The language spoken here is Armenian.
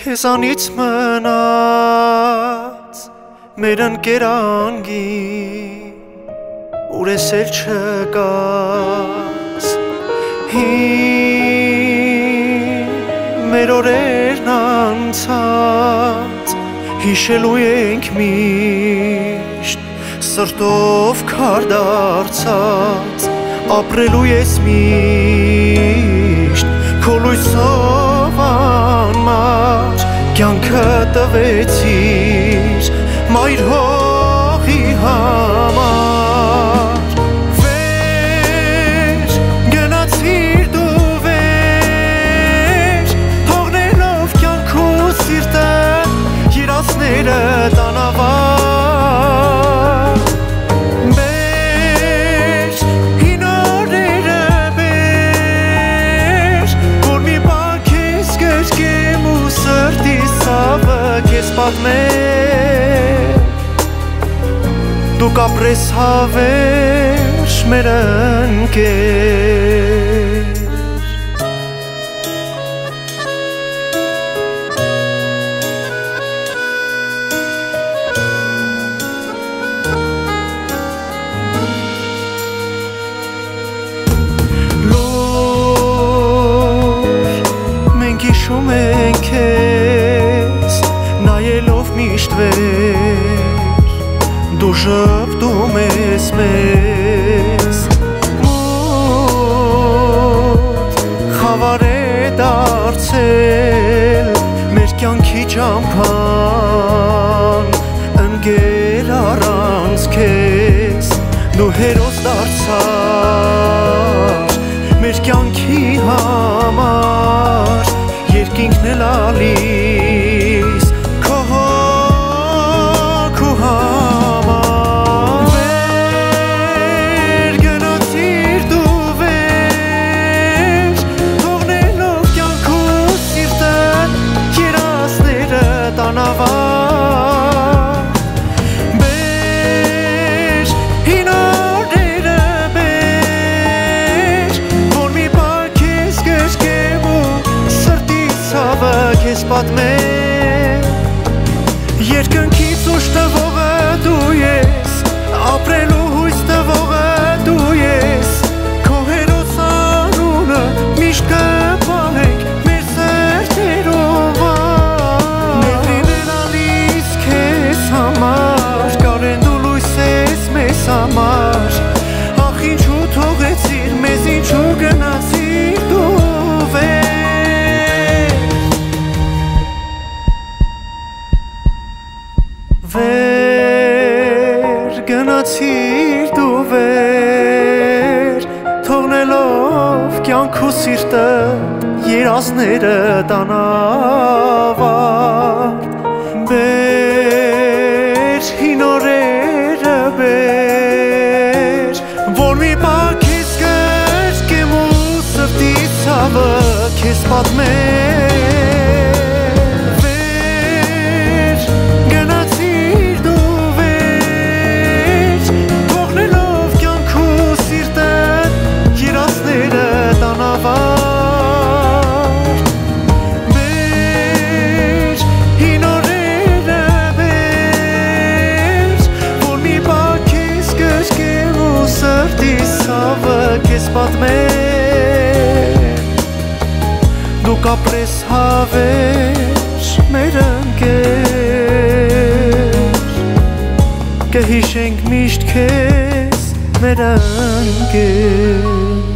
քեզանից մնաց մեր ընկերանգի ուր ես էլ չկաս հին մեր օրերն անցած հիշելու ենք միշտ սրտով քար դարձած ապրելու ես միշտ կյանքը տվեցիր մայր հողի համար քեզ պատմեմ Դու կապրես հավերժ մեր ընկեր շփտում ես մեզ մոտ խավար է դարձել մեր կյանքի ճամփան ընկեր առանց քեզ դու հերոս դարձար մեր կյանքի համար երկինքն էլ ալիս տանավար Բեր, հին օրերը բեր, որ մի բան քեզ կրկեմ ու սրտի ցավը քեզ պատմեմ Երկնքից ուշ տվողը դու ես, ապրելու Վեր գնացիր դու վեր թողնելով կյանքու սիրտը երազները տանավար Բեր հին օրերը բեր որ մի բան քեզ կրկեմ ու սրտի ցավը քեզ պատմեմ կապրես հավեր մեր ընկեր կհիշենք միշտ քեզ մեր ընկեր